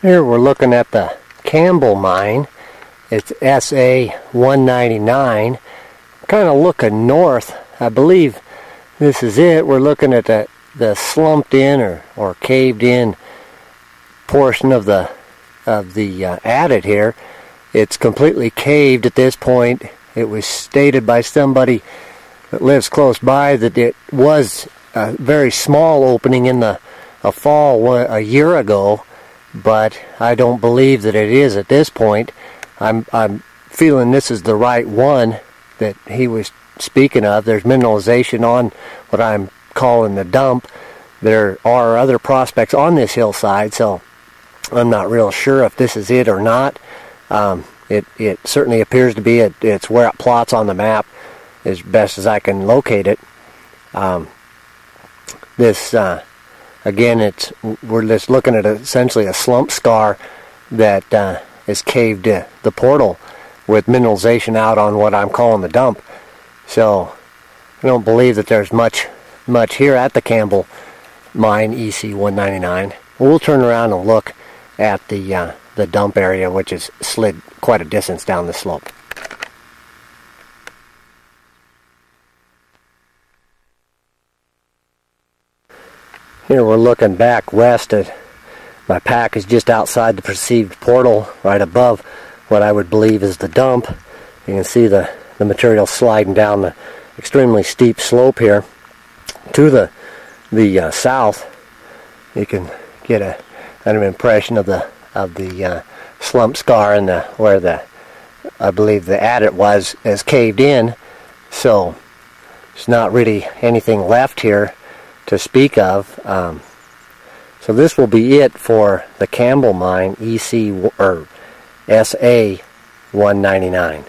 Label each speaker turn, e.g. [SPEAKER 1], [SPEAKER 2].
[SPEAKER 1] Here we're looking at the Campbell mine. It's SA 199. Kind of looking north. I believe this is it. We're looking at the, the slumped in or, or caved in portion of the of the uh, adit here. It's completely caved at this point. It was stated by somebody that lives close by that it was a very small opening in the a fall a year ago but I don't believe that it is at this point. I'm, I'm feeling this is the right one that he was speaking of. There's mineralization on what I'm calling the dump. There are other prospects on this hillside, so I'm not real sure if this is it or not. Um, it, it certainly appears to be. It, it's where it plots on the map as best as I can locate it. Um, this uh, again, it's we're just looking at essentially a slump scar that uh, is caved uh, the portal with mineralization out on what I'm calling the dump. So I don't believe that there's much much here at the Campbell mine SA 199. We'll turn around and look at the uh, the dump area, which is slid quite a distance down the slope. Here we're looking back west at my pack is just outside the perceived portal right above what I would believe is the dump. You can see the, the material sliding down the extremely steep slope here to the the uh, south. You can get a kind of impression of the of the uh, slump scar and the where the I believe the adit was is caved in. So there's not really anything left here to speak of. Um, so this will be it for the Campbell Mine EC or SA 199.